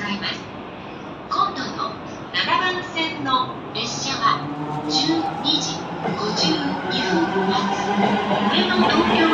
ざいます。今度の7番線の列車は12時52分発。上野東京